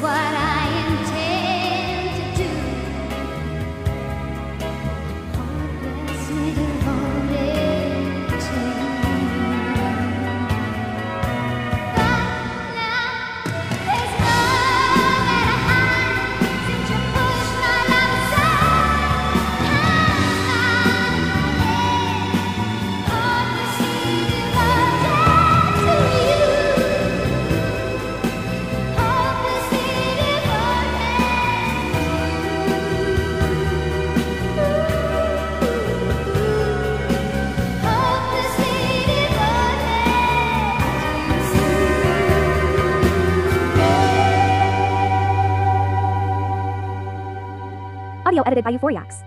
what I edited by Euphoriax.